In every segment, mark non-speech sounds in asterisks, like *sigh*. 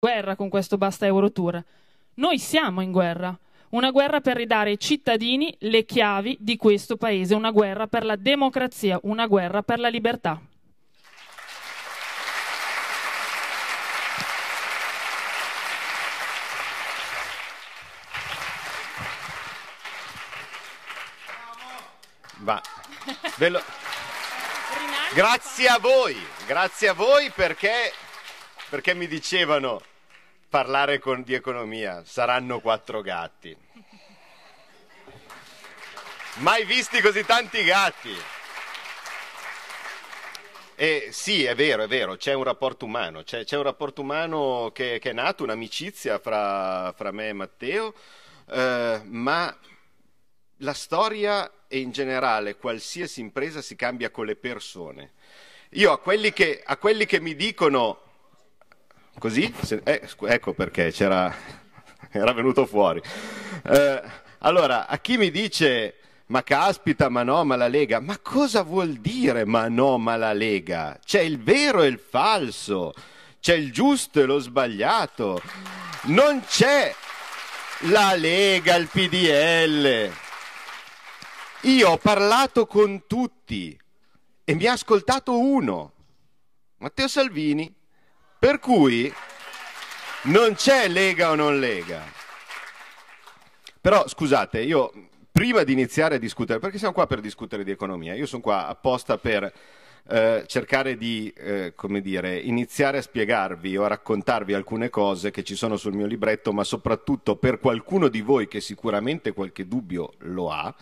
guerra con questo basta Eurotour. Noi siamo in guerra. Una guerra per ridare ai cittadini le chiavi di questo paese, una guerra per la democrazia, una guerra per la libertà. Va. Lo... Grazie a voi, grazie a voi perché, perché mi dicevano parlare con, di economia, saranno quattro gatti. Mai visti così tanti gatti. E sì, è vero, è vero, c'è un rapporto umano, c'è, c'è un rapporto umano che, che, è nato, un'amicizia fra, fra me e Matteo, eh, ma la storia e in generale qualsiasi impresa si cambia con le persone. Io a quelli che, a quelli che mi dicono Così? Eh, ecco perché c'era, *laughs* era venuto fuori. Eh, allora, a chi mi dice, ma caspita, ma no, ma la Lega, ma cosa vuol dire ma no, ma la Lega? C'è il vero e il falso, c'è il giusto e lo sbagliato, non c'è la Lega, il PDL. Io ho parlato con tutti e mi ha ascoltato uno, Matteo Salvini. Per cui non c'è lega o non lega. Però scusate, io prima di iniziare a discutere, perché siamo qua per discutere di economia, io sono qua apposta per eh, cercare di, eh, come dire, iniziare a spiegarvi o a raccontarvi alcune cose che ci sono sul mio libretto, ma soprattutto per qualcuno di voi che sicuramente qualche dubbio lo ha,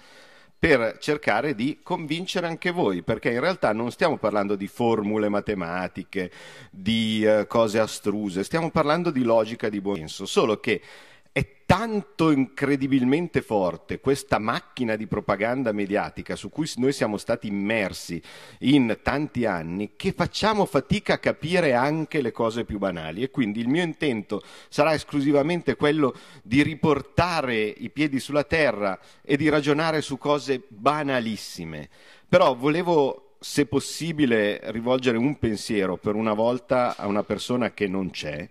per cercare di convincere anche voi, perché in realtà non stiamo parlando di formule matematiche, di uh, cose astruse, stiamo parlando di logica di buon senso, solo che è tanto incredibilmente forte questa macchina di propaganda mediatica su cui noi siamo stati immersi in tanti anni che facciamo fatica a capire anche le cose più banali e quindi il mio intento sarà esclusivamente quello di riportare i piedi sulla terra e di ragionare su cose banalissime. Però volevo se possibile rivolgere un pensiero per una volta a una persona che non c'è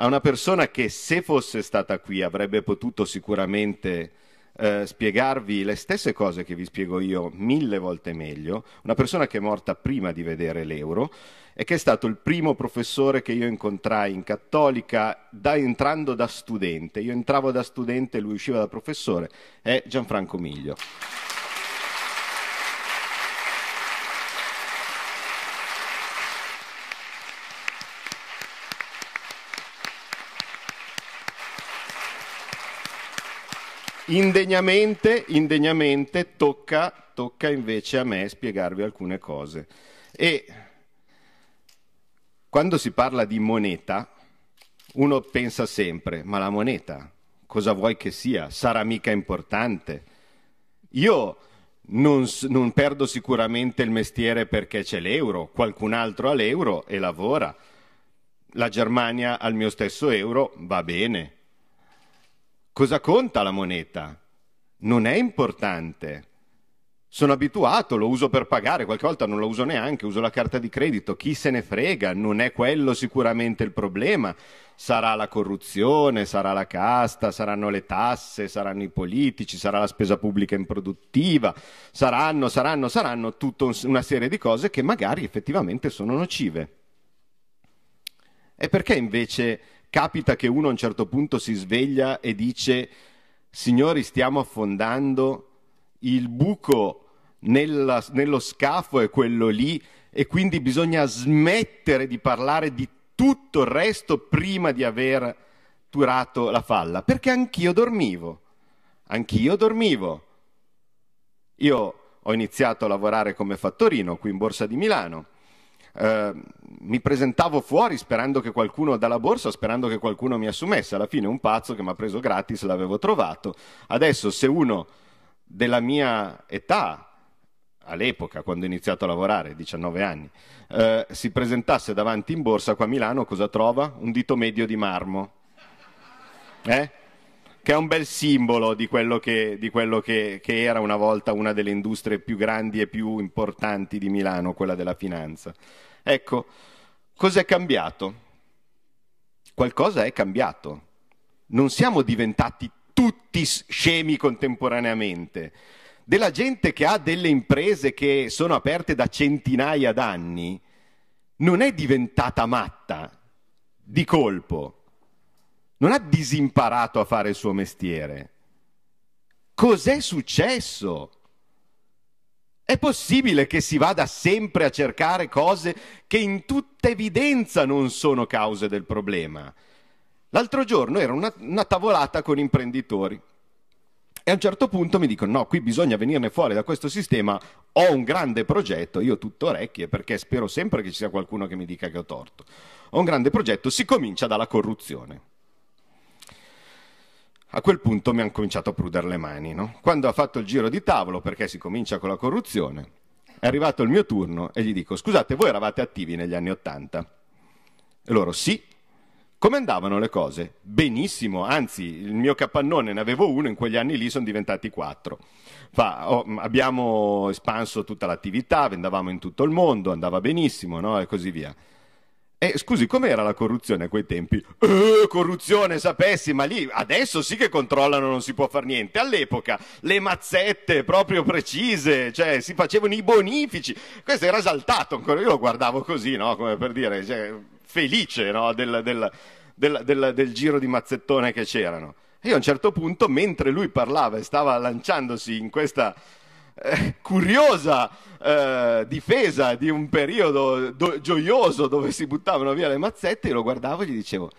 a una persona che se fosse stata qui avrebbe potuto sicuramente eh, spiegarvi le stesse cose che vi spiego io mille volte meglio, una persona che è morta prima di vedere l'euro e che è stato il primo professore che io incontrai in cattolica da, entrando da studente. Io entravo da studente e lui usciva da professore, è Gianfranco Miglio. Indegnamente, indegnamente tocca, tocca invece a me spiegarvi alcune cose. E quando si parla di moneta, uno pensa sempre, ma la moneta, cosa vuoi che sia? Sarà mica importante? Io non, non, perdo sicuramente il mestiere perché c'è l'euro, qualcun altro ha l'euro e lavora. La Germania ha il mio stesso euro, va bene. Cosa conta la moneta? Non è importante. Sono abituato, lo uso per pagare, qualche volta non lo uso neanche, uso la carta di credito, chi se ne frega, non è quello sicuramente il problema. Sarà la corruzione, sarà la casta, saranno le tasse, saranno i politici, sarà la spesa pubblica improduttiva, saranno, saranno, saranno tutta una serie di cose che magari effettivamente sono nocive. E perché invece capita che uno a un certo punto si sveglia e dice signori stiamo affondando, il buco nella, nello scafo è quello lì e quindi bisogna smettere di parlare di tutto il resto prima di aver turato la falla, perché anch'io dormivo, anch'io dormivo. Io ho iniziato a lavorare come fattorino qui in Borsa di Milano eh, mi presentavo fuori sperando che qualcuno dalla borsa, sperando che qualcuno mi assumesse. Alla fine un pazzo che mi ha preso gratis l'avevo trovato. Adesso se uno della mia età, all'epoca quando ho iniziato a lavorare, 19 anni, eh, si presentasse davanti in borsa qua a Milano, cosa trova? Un dito medio di marmo. Eh? che è un bel simbolo di quello, che, di quello che, che, era una volta una delle industrie più grandi e più importanti di Milano, quella della finanza. Ecco, cos'è cambiato? qualcosa è cambiato. Non siamo diventati tutti scemi contemporaneamente. Della gente che ha delle imprese che sono aperte da centinaia d'anni, non è diventata matta di colpo, non ha disimparato a fare il suo mestiere. Cos'è successo? È possibile che si vada sempre a cercare cose che in tutta evidenza non sono cause del problema. L'altro giorno era una, una tavolata con imprenditori e a un certo punto mi dicono no, qui bisogna venirne fuori da questo sistema, ho un grande progetto, io tutto orecchie perché spero sempre che ci sia qualcuno che mi dica che ho torto. Ho un grande progetto, si comincia dalla corruzione. A quel punto mi hanno cominciato a prudere le mani, no? Quando ha fatto il giro di tavolo, perché si comincia con la corruzione, è arrivato il mio turno e gli dico, scusate, voi eravate attivi negli anni Ottanta? E loro, sì. Come andavano le cose? Benissimo, anzi, il mio capannone ne avevo uno, in quegli anni lì sono diventati quattro. Fa, oh, abbiamo espanso tutta l'attività, vendavamo in tutto il mondo, andava benissimo, no? E così via. E scusi, com'era la corruzione a quei tempi? Eh, corruzione, sapessi, ma lì adesso sì che controllano, non si può fare niente. All'epoca le mazzette proprio precise, cioè si facevano i bonifici. Questo era esaltato ancora, io lo guardavo così, no? Come per dire, cioè, felice no? del, del, del, del giro di mazzettone che c'erano. E io a un certo punto, mentre lui parlava e stava lanciandosi in questa *laughs* curiosa eh, difesa di un periodo do- gioioso dove si buttavano via le mazzette, io lo guardavo e gli dicevo,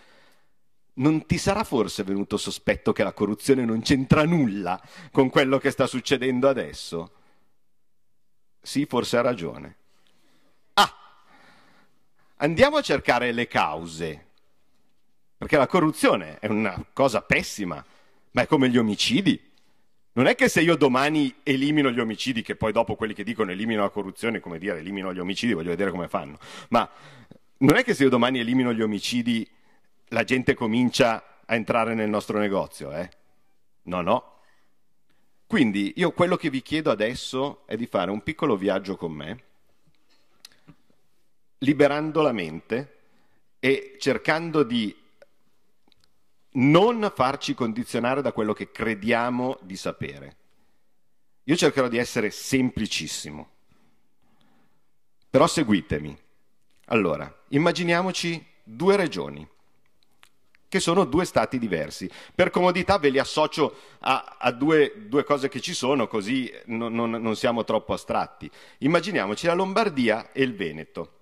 non ti sarà forse venuto sospetto che la corruzione non c'entra nulla con quello che sta succedendo adesso? Sì, forse ha ragione. Ah, andiamo a cercare le cause, perché la corruzione è una cosa pessima, ma è come gli omicidi. Non è che se io domani elimino gli omicidi, che poi dopo quelli che dicono elimino la corruzione, come dire elimino gli omicidi, voglio vedere come fanno, ma non è che se io domani elimino gli omicidi la gente comincia a entrare nel nostro negozio, eh? No, no. Quindi io quello che vi chiedo adesso è di fare un piccolo viaggio con me, liberando la mente e cercando di non farci condizionare da quello che crediamo di sapere. Io cercherò di essere semplicissimo, però seguitemi. Allora, immaginiamoci due regioni, che sono due stati diversi. Per comodità ve li associo a, a due, due, cose che ci sono, così non, non, non siamo troppo astratti. Immaginiamoci la Lombardia e il Veneto.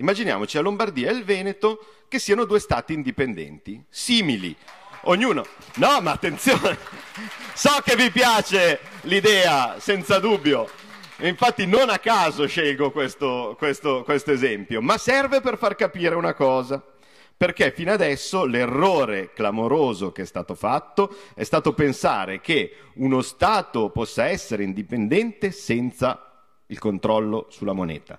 Immaginiamoci la Lombardia e il Veneto che siano due stati indipendenti, simili. Ognuno... No, ma attenzione! So che vi piace l'idea, senza dubbio. Infatti non a caso scelgo questo, questo, questo esempio, ma serve per far capire una cosa perché fino adesso l'errore clamoroso che è stato fatto è stato pensare che uno Stato possa essere indipendente senza il controllo sulla moneta.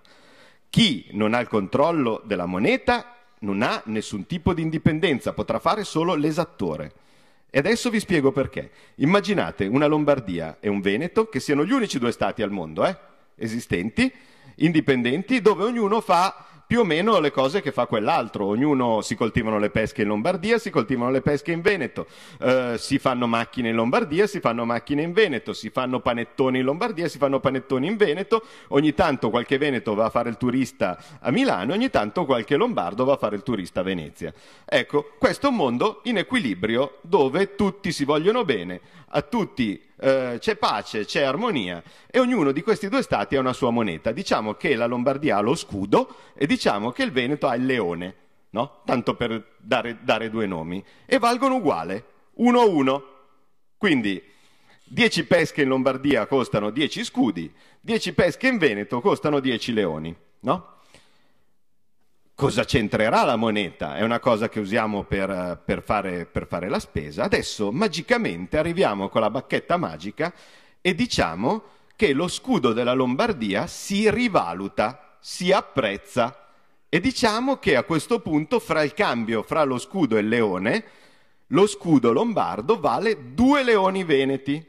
Chi non ha il controllo della moneta non ha nessun tipo di indipendenza, potrà fare solo l'esattore. E adesso vi spiego perché. Immaginate una Lombardia e un Veneto, che siano gli unici due stati al mondo, eh, esistenti, indipendenti, dove ognuno fa più o meno le cose che fa quell'altro. Ognuno si coltivano le pesche in Lombardia, si coltivano le pesche in Veneto, eh, si fanno macchine in Lombardia, si fanno macchine in Veneto, si fanno panettoni in Lombardia, si fanno panettoni in Veneto. Ogni tanto qualche Veneto va a fare il turista a Milano, ogni tanto qualche Lombardo va a fare il turista a Venezia. Ecco, questo è un mondo in equilibrio dove tutti si vogliono bene, a tutti eh, c'è pace, c'è armonia e ognuno di questi due stati ha una sua moneta. Diciamo che la Lombardia ha lo scudo e diciamo che il Veneto ha il leone, no? Tanto per dare, dare due nomi. E valgono uguale, uno a uno. Quindi 10 pesche in Lombardia costano 10 scudi, 10 pesche in Veneto costano 10 leoni, no? Cosa c'entrerà la moneta? È una cosa che usiamo per, per, fare, per, fare, la spesa. Adesso magicamente arriviamo con la bacchetta magica e diciamo che lo scudo della Lombardia si rivaluta, si apprezza e diciamo che a questo punto fra il cambio fra lo scudo e il leone, lo scudo lombardo vale due leoni veneti.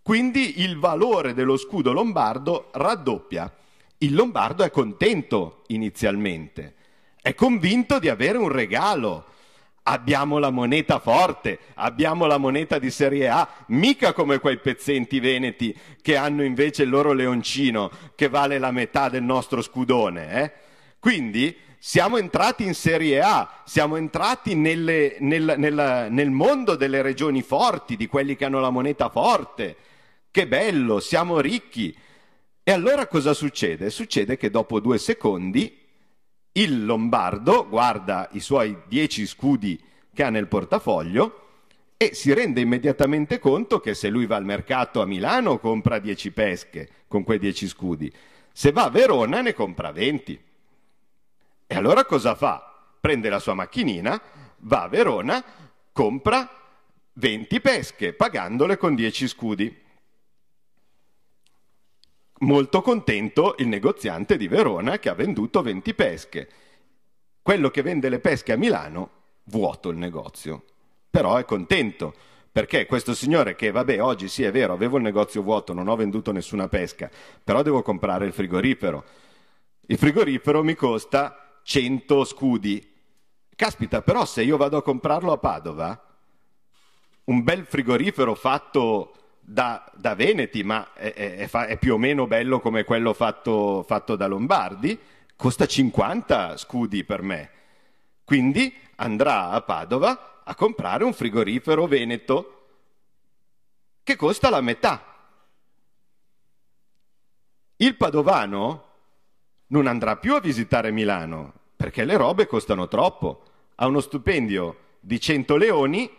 Quindi il valore dello scudo lombardo raddoppia. Il lombardo è contento inizialmente, è convinto di avere un regalo, abbiamo la moneta forte, abbiamo la moneta di Serie A, mica come quei pezzenti veneti che hanno invece il loro leoncino che vale la metà del nostro scudone. Eh? Quindi siamo entrati in Serie A, siamo entrati nelle, nel, nel, nel mondo delle regioni forti, di quelli che hanno la moneta forte. Che bello, siamo ricchi. E allora cosa succede? Succede che dopo due secondi il lombardo guarda i suoi dieci scudi che ha nel portafoglio e si rende immediatamente conto che se lui va al mercato a Milano compra dieci pesche con quei dieci scudi, se va a Verona ne compra venti. E allora cosa fa? Prende la sua macchinina, va a Verona, compra 20 pesche, pagandole con 10 scudi. Molto contento il negoziante di Verona che ha venduto 20 pesche. Quello che vende le pesche a Milano, vuoto il negozio. Però è contento, perché questo signore che, vabbè, oggi sì è vero, avevo il negozio vuoto, non ho venduto nessuna pesca, però devo comprare il frigorifero. Il frigorifero mi costa 100 scudi. Caspita, però se io vado a comprarlo a Padova, un bel frigorifero fatto da, da Veneti, ma è, è, è, più o meno bello come quello fatto, fatto da Lombardi, costa 50 scudi per me. Quindi andrà a Padova a comprare un frigorifero veneto che costa la metà. Il padovano non andrà più a visitare Milano perché le robe costano troppo. Ha uno stipendio di 100 leoni,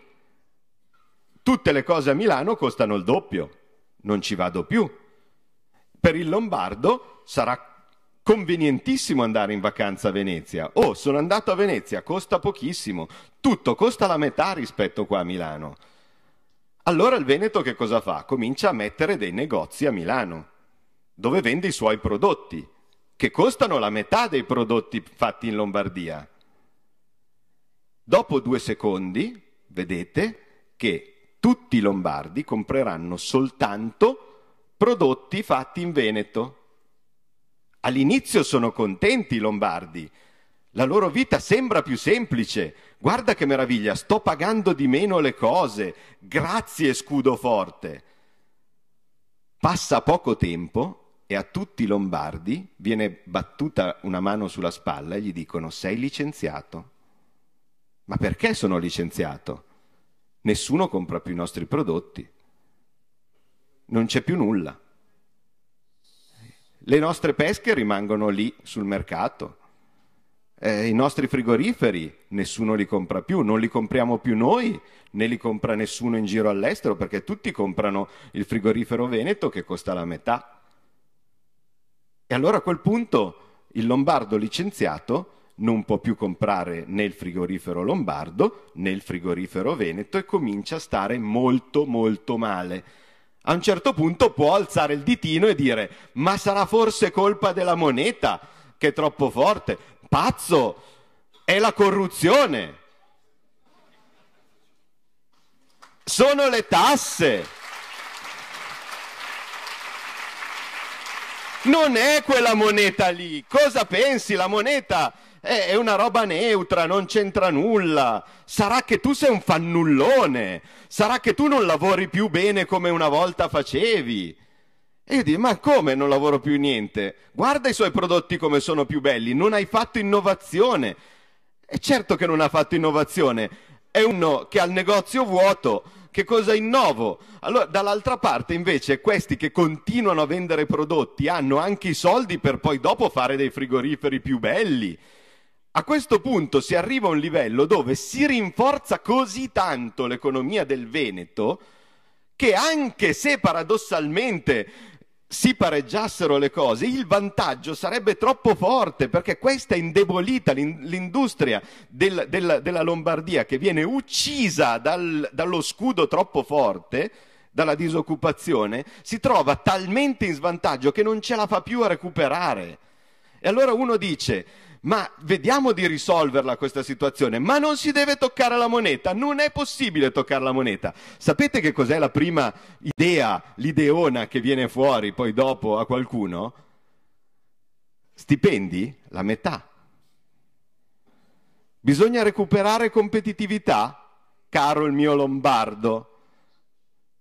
tutte le cose a Milano costano il doppio, non ci vado più. Per il lombardo sarà convenientissimo andare in vacanza a Venezia. Oh, sono andato a Venezia, costa pochissimo, tutto costa la metà rispetto qua a Milano. Allora il Veneto che cosa fa? Comincia a mettere dei negozi a Milano, dove vende i suoi prodotti che costano la metà dei prodotti fatti in Lombardia. Dopo due secondi, vedete che tutti i lombardi compreranno soltanto prodotti fatti in Veneto. All'inizio sono contenti i lombardi, la loro vita sembra più semplice. Guarda che meraviglia, sto pagando di meno le cose, grazie scudo forte. Passa poco tempo e a tutti i lombardi viene battuta una mano sulla spalla e gli dicono sei licenziato. Ma perché sono licenziato? Nessuno compra più i nostri prodotti. Non c'è più nulla. Le nostre pesche rimangono lì sul mercato. Eh, I nostri frigoriferi nessuno li compra più, non li compriamo più noi, né li compra nessuno in giro all'estero perché tutti comprano il frigorifero veneto che costa la metà. E allora a quel punto il lombardo licenziato non può più comprare né il frigorifero lombardo né il frigorifero veneto e comincia a stare molto molto male. A un certo punto può alzare il ditino e dire ma sarà forse colpa della moneta che è troppo forte? Pazzo! È la corruzione! Sono le tasse! Non è quella moneta lì. Cosa pensi? La moneta è una roba neutra, non c'entra nulla. Sarà che tu sei un fannullone. Sarà che tu non lavori più bene come una volta facevi. E io dico, ma come non lavoro più niente? Guarda i suoi prodotti come sono più belli, non hai fatto innovazione. E certo che non ha fatto innovazione, è uno che ha il negozio vuoto, che cosa innovo? Allora, dall'altra parte, invece, questi che continuano a vendere prodotti hanno anche i soldi per poi dopo fare dei frigoriferi più belli. A questo punto si arriva a un livello dove si rinforza così tanto l'economia del Veneto che anche se paradossalmente si pareggiassero le cose, il vantaggio sarebbe troppo forte perché questa è indebolita l'industria del, del, della Lombardia che viene uccisa dal, dallo scudo troppo forte, dalla disoccupazione, si trova talmente in svantaggio che non ce la fa più a recuperare. E allora uno dice, ma vediamo di risolverla questa situazione, ma non si deve toccare la moneta, non è possibile toccare la moneta. Sapete che cos'è la prima idea, l'ideona che viene fuori poi dopo a qualcuno? Stipendi? La metà. Bisogna recuperare competitività, caro il mio Lombardo.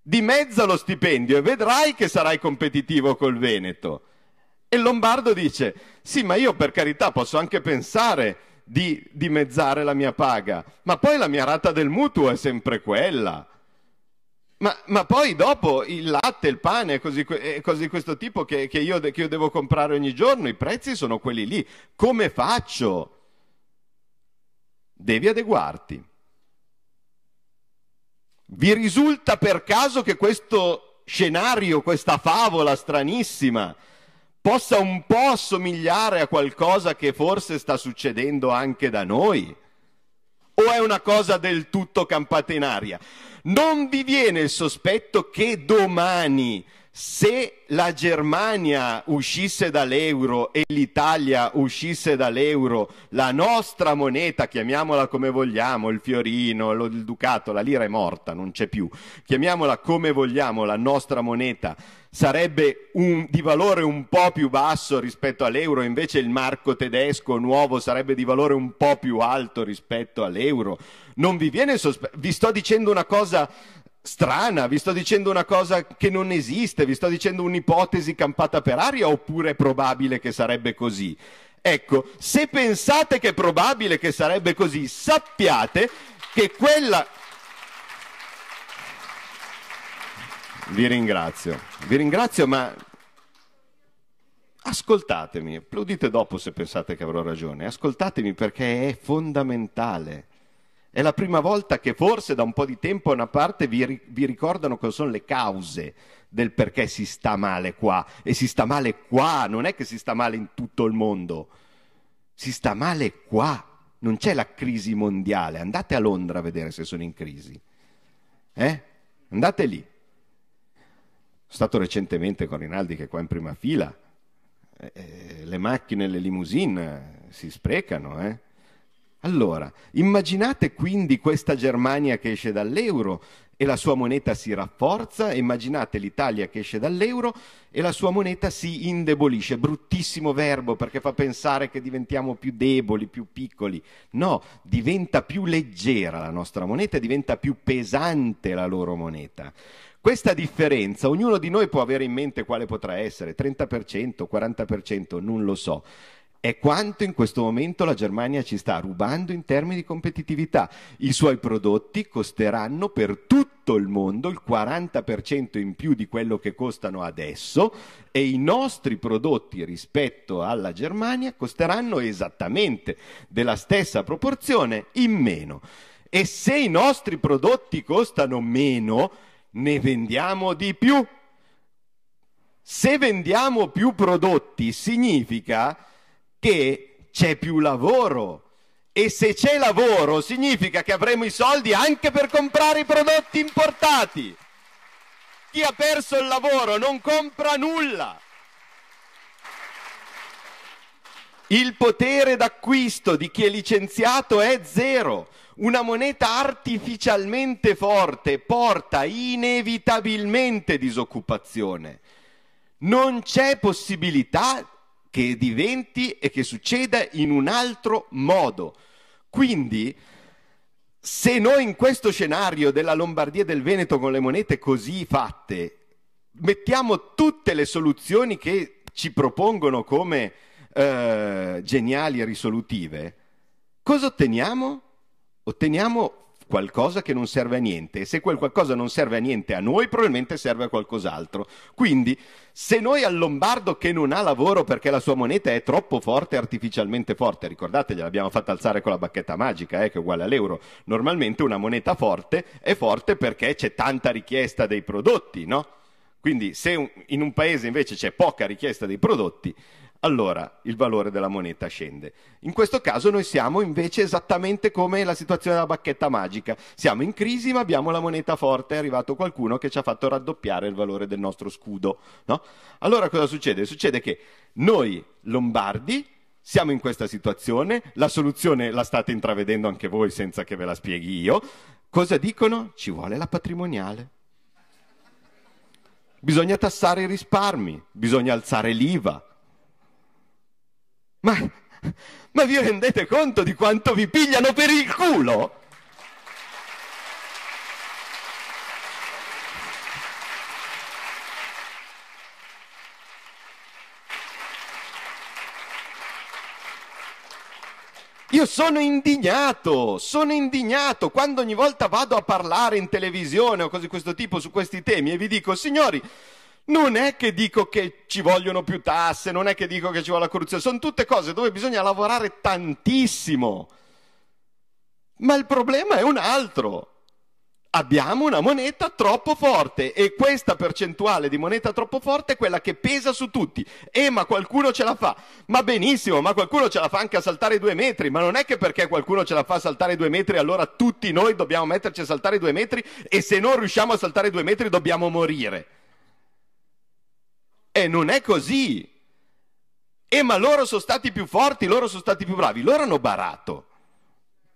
Dimezza lo stipendio e vedrai che sarai competitivo col Veneto. E il Lombardo dice, sì, ma io per carità posso anche pensare di dimezzare la mia paga, ma poi la mia rata del mutuo è sempre quella. Ma, ma, poi dopo il latte, il pane, così, cose di questo tipo che, che, io, che io devo comprare ogni giorno, i prezzi sono quelli lì. Come faccio? Devi adeguarti. Vi risulta per caso che questo scenario, questa favola stranissima, possa un po' assomigliare a qualcosa che forse sta succedendo anche da noi? O è una cosa del tutto campata in aria? Non vi viene il sospetto che domani, se la Germania uscisse dall'euro e l'Italia uscisse dall'euro, la nostra moneta, chiamiamola come vogliamo, il fiorino, il ducato, la lira è morta, non c'è più, chiamiamola come vogliamo, la nostra moneta sarebbe un, di valore un po' più basso rispetto all'euro, invece il marco tedesco nuovo sarebbe di valore un po' più alto rispetto all'euro. Non vi viene sospetto? Vi sto dicendo una cosa strana, vi sto dicendo una cosa che non esiste, vi sto dicendo un'ipotesi campata per aria oppure è probabile che sarebbe così? Ecco, se pensate che è probabile che sarebbe così, sappiate che quella Vi ringrazio, vi ringrazio, ma ascoltatemi, applaudite dopo se pensate che avrò ragione, ascoltatemi perché è fondamentale. È la prima volta che forse da un po' di tempo a una parte vi, vi ricordano cosa sono le cause del perché si sta male qua. E si sta male qua, non è che si sta male in tutto il mondo, si sta male qua. Non c'è la crisi mondiale. Andate a Londra a vedere se sono in crisi. Eh? Andate lì. Sono stato recentemente con Rinaldi che è qua in prima fila. Eh, eh, le macchine, le limousine si sprecano, eh? Allora, immaginate quindi questa Germania che esce dall'euro e la sua moneta si rafforza, immaginate l'Italia che esce dall'euro e la sua moneta si indebolisce. Bruttissimo verbo perché fa pensare che diventiamo più deboli, più piccoli. No, diventa più leggera la nostra moneta, diventa più pesante la loro moneta. Questa differenza ognuno di noi può avere in mente quale potrà essere, 30%, 40%, non lo so. È quanto in questo momento la Germania ci sta rubando in termini di competitività. I suoi prodotti costeranno per tutto il mondo il 40% in più di quello che costano adesso e i nostri prodotti rispetto alla Germania costeranno esattamente della stessa proporzione in meno. E se i nostri prodotti costano meno, ne vendiamo di più. Se vendiamo più prodotti significa che c'è più lavoro e se c'è lavoro significa che avremo i soldi anche per comprare i prodotti importati. Chi ha perso il lavoro non compra nulla. Il potere d'acquisto di chi è licenziato è zero. Una moneta artificialmente forte porta inevitabilmente disoccupazione. Non c'è possibilità che diventi e che succeda in un altro modo. Quindi, se noi in questo scenario della Lombardia e del Veneto con le monete così fatte mettiamo tutte le soluzioni che ci propongono come eh, geniali e risolutive, cosa otteniamo? otteniamo qualcosa che non serve a niente e se quel qualcosa non serve a niente a noi probabilmente serve a qualcos'altro. Quindi se noi al lombardo che non ha lavoro perché la sua moneta è troppo forte, artificialmente forte, ricordate gliel'abbiamo fatta alzare con la bacchetta magica eh, che è uguale all'euro, normalmente una moneta forte è forte perché c'è tanta richiesta dei prodotti, no? Quindi se in un paese invece c'è poca richiesta dei prodotti, allora il valore della moneta scende. In questo caso noi siamo invece esattamente come la situazione della bacchetta magica. Siamo in crisi ma abbiamo la moneta forte, è arrivato qualcuno che ci ha fatto raddoppiare il valore del nostro scudo. No? Allora cosa succede? Succede che noi lombardi siamo in questa situazione, la soluzione la state intravedendo anche voi senza che ve la spieghi io. Cosa dicono? Ci vuole la patrimoniale. Bisogna tassare i risparmi, bisogna alzare l'IVA, ma Ma vi rendete conto di quanto vi pigliano per il culo? Io sono indignato, sono indignato quando ogni volta vado a parlare in televisione o cose di questo tipo su questi temi e vi dico, signori, non è che dico che ci vogliono più tasse, non è che dico che ci vuole la corruzione, sono tutte cose dove bisogna lavorare tantissimo. Ma il problema è un altro. Abbiamo una moneta troppo forte e questa percentuale di moneta troppo forte è quella che pesa su tutti. E ma qualcuno ce la fa. Ma benissimo, ma qualcuno ce la fa anche a saltare due metri. Ma non è che perché qualcuno ce la fa a saltare due metri allora tutti noi dobbiamo metterci a saltare due metri e se non riusciamo a saltare due metri dobbiamo morire. E non è così. E ma loro sono stati più forti, loro sono stati più bravi, loro hanno barato.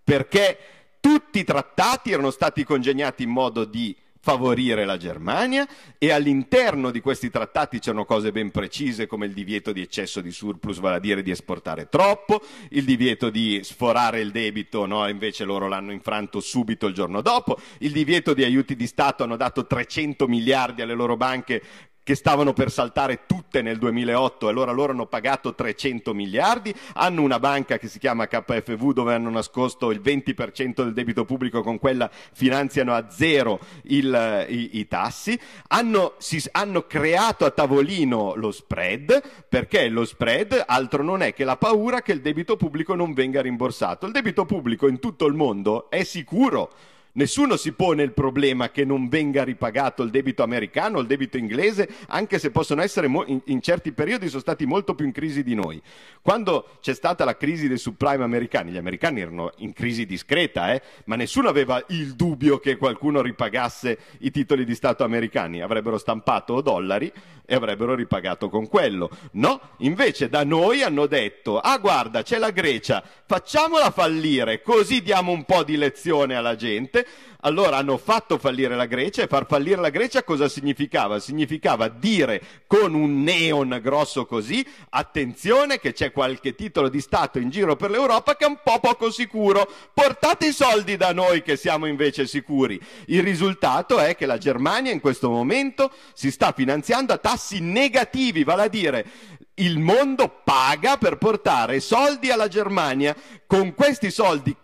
Perché tutti i trattati erano stati congegnati in modo di favorire la Germania e all'interno di questi trattati c'erano cose ben precise come il divieto di eccesso di surplus, vale a dire di esportare troppo, il divieto di sforare il debito, no? invece loro l'hanno infranto subito il giorno dopo, il divieto di aiuti di Stato, hanno dato 300 miliardi alle loro banche che stavano per saltare tutte nel 2008 e allora loro hanno pagato 300 miliardi, hanno una banca che si chiama KFV dove hanno nascosto il 20% del debito pubblico, con quella finanziano a zero il, i, i, tassi, hanno, si, hanno creato a tavolino lo spread, perché lo spread altro non è che la paura che il debito pubblico non venga rimborsato. Il debito pubblico in tutto il mondo è sicuro Nessuno si pone il problema che non venga ripagato il debito americano il debito inglese, anche se possono essere mo- in, in, certi periodi sono stati molto più in crisi di noi. Quando c'è stata la crisi dei subprime americani, gli americani erano in crisi discreta, eh? ma nessuno aveva il dubbio che qualcuno ripagasse i titoli di Stato americani, avrebbero stampato dollari e avrebbero ripagato con quello. No, invece da noi hanno detto, ah guarda, c'è la Grecia, facciamola fallire, così diamo un po' di lezione alla gente allora hanno fatto fallire la Grecia e far fallire la Grecia cosa significava? Significava dire con un neon grosso così, attenzione che c'è qualche titolo di Stato in giro per l'Europa che è un po' poco sicuro, portate i soldi da noi che siamo invece sicuri. Il risultato è che la Germania in questo momento si sta finanziando a tassi negativi, vale a dire il mondo paga per portare soldi alla Germania, con questi soldi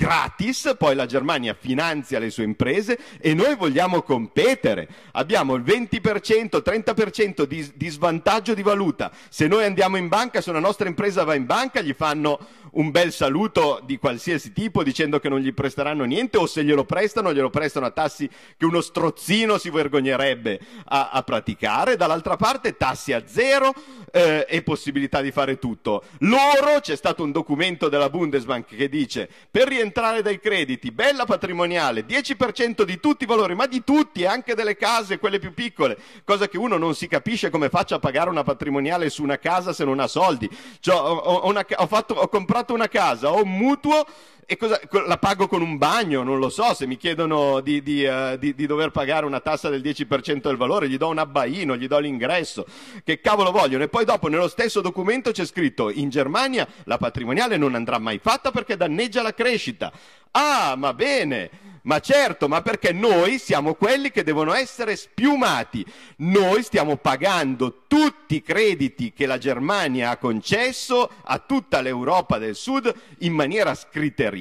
gratis, poi la Germania finanzia le sue imprese e noi vogliamo competere. Abbiamo il 20%, 30% di, di svantaggio di valuta. Se noi andiamo in banca, se una nostra impresa va in banca, gli fanno un bel saluto di qualsiasi tipo dicendo che non gli presteranno niente o se glielo prestano, glielo prestano a tassi che uno strozzino si vergognerebbe a, a praticare. Dall'altra parte tassi a zero eh, e possibilità di fare tutto. Loro, c'è stato un documento della Bundesbank che dice per rientrare dai crediti, bella patrimoniale, 10% di tutti i valori, ma di tutti, anche delle case, quelle più piccole, cosa che uno non si capisce come faccia a pagare una patrimoniale su una casa se non ha soldi. Cioè, ho, ho, una, ho, fatto, ho comprato comprato una casa, ho un mutuo e cosa, la pago con un bagno, non lo so, se mi chiedono di, di, uh, di, di, dover pagare una tassa del 10% del valore, gli do un abbaino, gli do l'ingresso, che cavolo vogliono? E poi dopo nello stesso documento c'è scritto in Germania la patrimoniale non andrà mai fatta perché danneggia la crescita. Ah, ma bene! Ma certo, ma perché noi siamo quelli che devono essere spiumati. Noi stiamo pagando tutti i crediti che la Germania ha concesso a tutta l'Europa del Sud in maniera scriteriata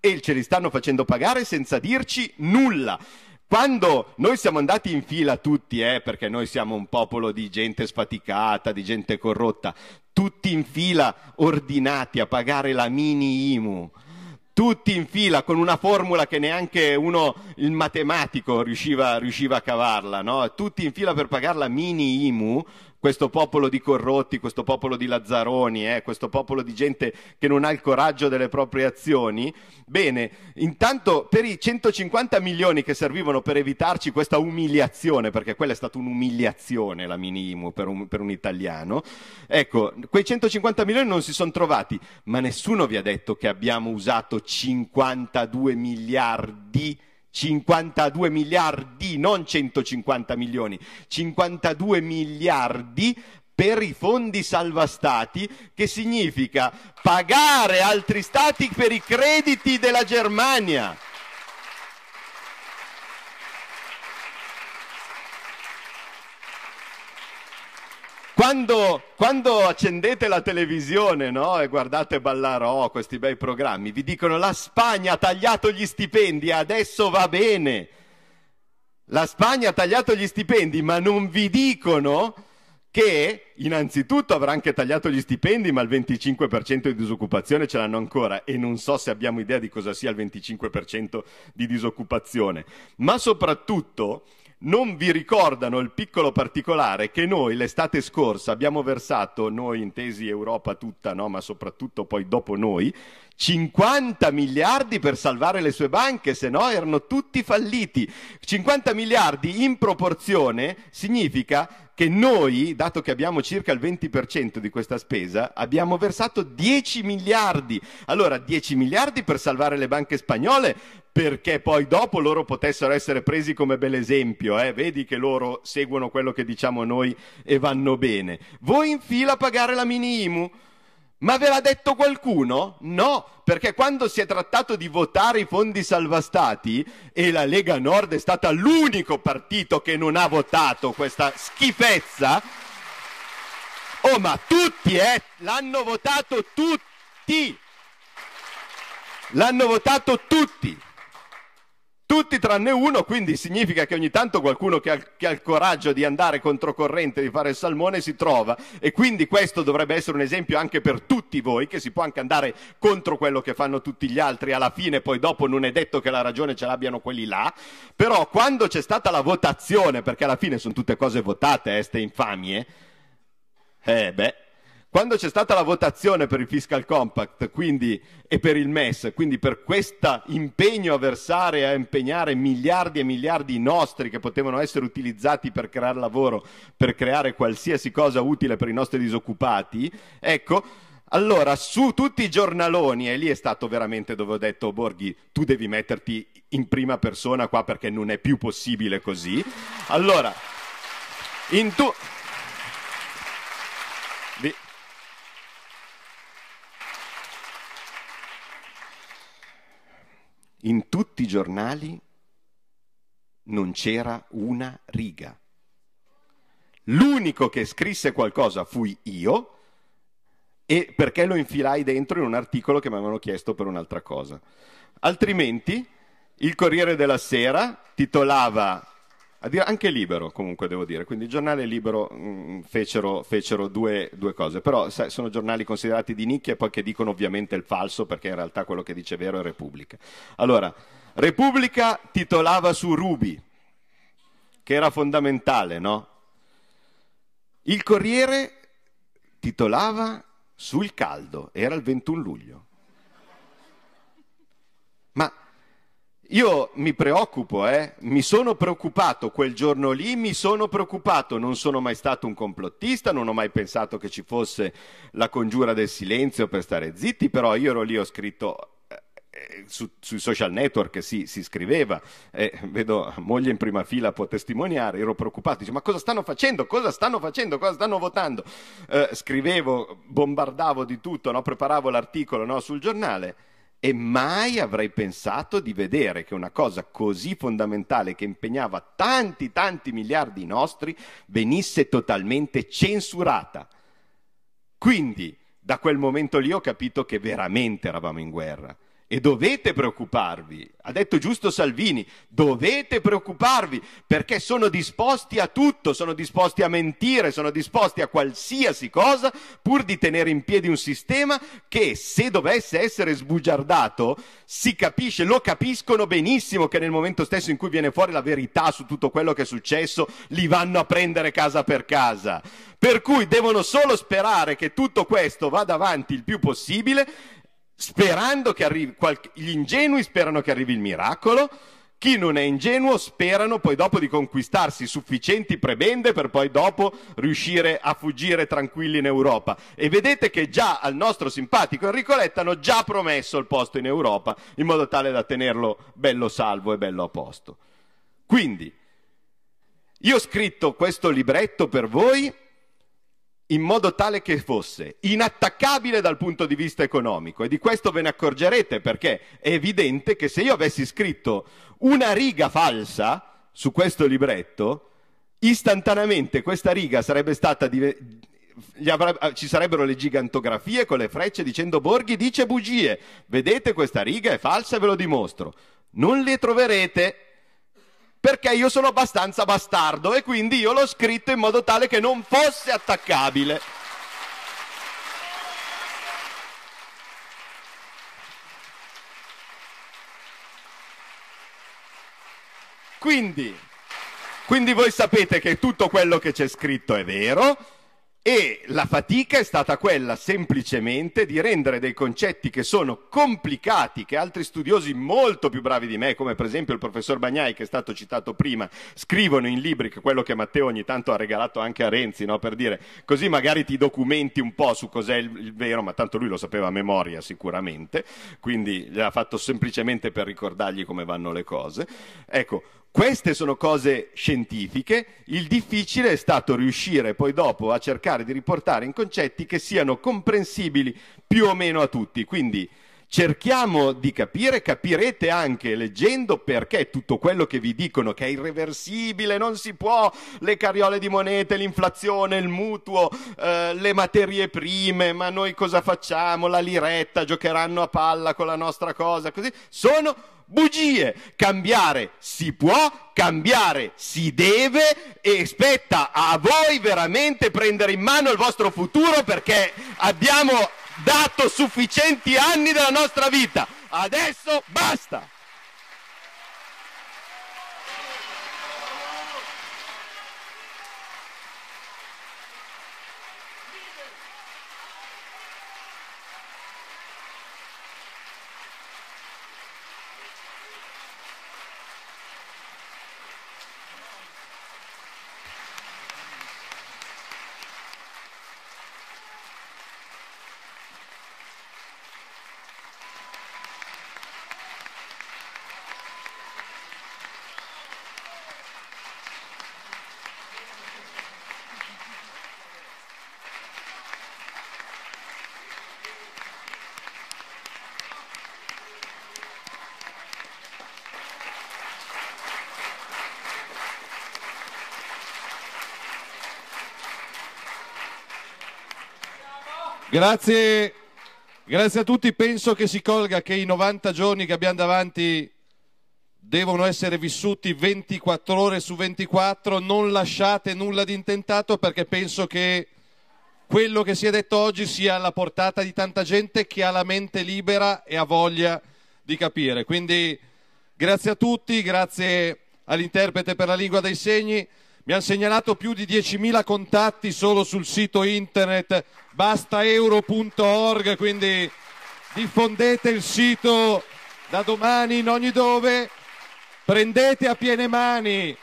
e ce li stanno facendo pagare senza dirci nulla. Quando noi siamo andati in fila tutti, eh, perché noi siamo un popolo di gente sfaticata, di gente corrotta, tutti in fila ordinati a pagare la mini IMU tutti in fila con una formula che neanche uno, il matematico, riusciva, riusciva a cavarla, no? tutti in fila per pagare la mini IMU, questo popolo di corrotti, questo popolo di lazzaroni, eh, questo popolo di gente che non ha il coraggio delle proprie azioni, bene, intanto per i 150 milioni che servivano per evitarci questa umiliazione, perché quella è stata un'umiliazione la minimo per un, per un italiano, ecco, quei 150 milioni non si sono trovati, ma nessuno vi ha detto che abbiamo usato 52 miliardi 52 miliardi, non 150 milioni, 52 miliardi per i fondi salva stati, che significa pagare altri stati per i crediti della Germania. Quando, quando, accendete la televisione no, e guardate Ballarò, questi bei programmi, vi dicono la Spagna ha tagliato gli stipendi, adesso va bene. La Spagna ha tagliato gli stipendi, ma non vi dicono che innanzitutto avrà anche tagliato gli stipendi, ma il 25% di disoccupazione ce l'hanno ancora e non so se abbiamo idea di cosa sia il 25% di disoccupazione, ma soprattutto non vi ricordano il piccolo particolare che noi l'estate scorsa abbiamo versato, noi intesi Europa tutta, no, ma soprattutto poi dopo noi, 50 miliardi per salvare le sue banche, se no erano tutti falliti. 50 miliardi in proporzione significa che noi, dato che abbiamo circa il 20% di questa spesa, abbiamo versato 10 miliardi. Allora, 10 miliardi per salvare le banche spagnole, perché poi dopo loro potessero essere presi come bel esempio, eh? vedi che loro seguono quello che diciamo noi e vanno bene. Voi in fila a pagare la mini IMU. Ma ve l'ha detto qualcuno? No, perché quando si è trattato di votare i fondi salvastati e la Lega Nord è stata l'unico partito che non ha votato questa schifezza, oh ma tutti, eh, l'hanno votato tutti, l'hanno votato tutti tutti tranne uno, quindi significa che ogni tanto qualcuno che ha, che ha, il coraggio di andare controcorrente, di fare il salmone, si trova. E quindi questo dovrebbe essere un esempio anche per tutti voi, che si può anche andare contro quello che fanno tutti gli altri, alla fine poi dopo non è detto che la ragione ce l'abbiano quelli là, però quando c'è stata la votazione, perché alla fine sono tutte cose votate, eh, ste infamie, eh beh, quando c'è stata la votazione per il Fiscal Compact quindi, e per il MES, quindi per questo impegno a versare e a impegnare miliardi e miliardi nostri che potevano essere utilizzati per creare lavoro, per creare qualsiasi cosa utile per i nostri disoccupati, ecco, allora su tutti i giornaloni, e lì è stato veramente dove ho detto, Borghi, tu devi metterti in prima persona qua perché non è più possibile così. Allora, in tu... in tutti i giornali non c'era una riga. L'unico che scrisse qualcosa fui io e perché lo infilai dentro in un articolo che mi avevano chiesto per un'altra cosa. Altrimenti il Corriere della Sera titolava anche libero comunque devo dire, quindi il giornale libero mh, mm, fecero, fecero due, due, cose, però sai, sono giornali considerati di nicchia e poi che dicono ovviamente il falso perché in realtà quello che dice vero è Repubblica. Allora, Repubblica titolava su Ruby, che era fondamentale, no? Il Corriere titolava sul caldo, era il 21 luglio. Io mi preoccupo, eh? mi sono preoccupato quel giorno lì, mi sono preoccupato, non sono mai stato un complottista, non ho mai pensato che ci fosse la congiura del silenzio per stare zitti, però io ero lì, ho scritto eh, su, sui social network si, si scriveva, eh, vedo moglie in prima fila può testimoniare, ero preoccupato, dice ma cosa stanno facendo, cosa stanno facendo, cosa stanno votando? Eh, scrivevo, bombardavo di tutto, no? preparavo l'articolo no? sul giornale e mai avrei pensato di vedere che una cosa così fondamentale che impegnava tanti tanti miliardi nostri venisse totalmente censurata. Quindi da quel momento lì ho capito che veramente eravamo in guerra e dovete preoccuparvi, ha detto giusto Salvini, dovete preoccuparvi perché sono disposti a tutto, sono disposti a mentire, sono disposti a qualsiasi cosa pur di tenere in piedi un sistema che se dovesse essere sbugiardato si capisce, lo capiscono benissimo che nel momento stesso in cui viene fuori la verità su tutto quello che è successo li vanno a prendere casa per casa. Per cui devono solo sperare che tutto questo vada avanti il più possibile sperando che arrivi, qualche, gli ingenui sperano che arrivi il miracolo, chi non è ingenuo sperano poi dopo di conquistarsi sufficienti prebende per poi dopo riuscire a fuggire tranquilli in Europa. E vedete che già al nostro simpatico Enrico Letta hanno già promesso il posto in Europa in modo tale da tenerlo bello salvo e bello a posto. Quindi, io ho scritto questo libretto per voi in modo tale che fosse inattaccabile dal punto di vista economico. E di questo ve ne accorgerete perché è evidente che se io avessi scritto una riga falsa su questo libretto, istantaneamente questa riga sarebbe stata avrebbe, ci sarebbero le gigantografie con le frecce dicendo Borghi dice bugie, vedete questa riga è falsa e ve lo dimostro. Non le troverete perché io sono abbastanza bastardo e quindi io l'ho scritto in modo tale che non fosse attaccabile. Quindi, quindi voi sapete che tutto quello che c'è scritto è vero, e la fatica è stata quella semplicemente di rendere dei concetti che sono complicati, che altri studiosi molto più bravi di me, come per esempio il professor Bagnai che è stato citato prima, scrivono in libri, che quello che Matteo ogni tanto ha regalato anche a Renzi, no? per dire così magari ti documenti un po' su cos'è il, il vero, ma tanto lui lo sapeva a memoria sicuramente, quindi l'ha fatto semplicemente per ricordargli come vanno le cose. Ecco, queste sono cose scientifiche, il difficile è stato riuscire poi dopo a cercare di riportare in concetti che siano comprensibili più o meno a tutti. Quindi cerchiamo di capire, capirete anche leggendo perché tutto quello che vi dicono che è irreversibile, non si può, le carriole di monete, l'inflazione, il mutuo, eh, le materie prime, ma noi cosa facciamo? La liretta, giocheranno a palla con la nostra cosa, così, sono bugie. Cambiare si può, cambiare si deve e spetta a voi veramente prendere in mano il vostro futuro perché abbiamo dato sufficienti anni della nostra vita. Adesso basta. Grazie, grazie a tutti. Penso che si colga che i 90 giorni che abbiamo davanti devono essere vissuti 24 ore su 24. Non lasciate nulla di intentato perché penso che quello che si è detto oggi sia alla portata di tanta gente che ha la mente libera e ha voglia di capire. Quindi grazie a tutti, grazie all'interprete per la lingua dei segni. Mi hanno segnalato più di 10.000 contatti solo sul sito internet bastaeuro.org, quindi diffondete il sito da domani in ogni dove, prendete a piene mani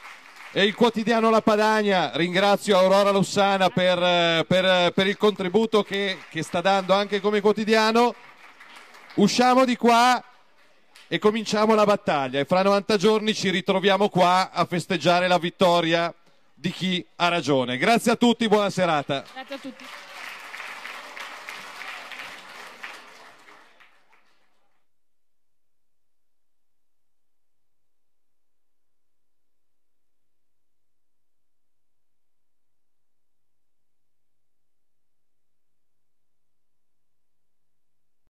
e il quotidiano La Padania, ringrazio Aurora Lossana per, per, per il contributo che, che sta dando anche come quotidiano, usciamo di qua e cominciamo la battaglia e fra 90 giorni ci ritroviamo qua a festeggiare la vittoria di chi ha ragione. Grazie a tutti, buona serata. Grazie a tutti.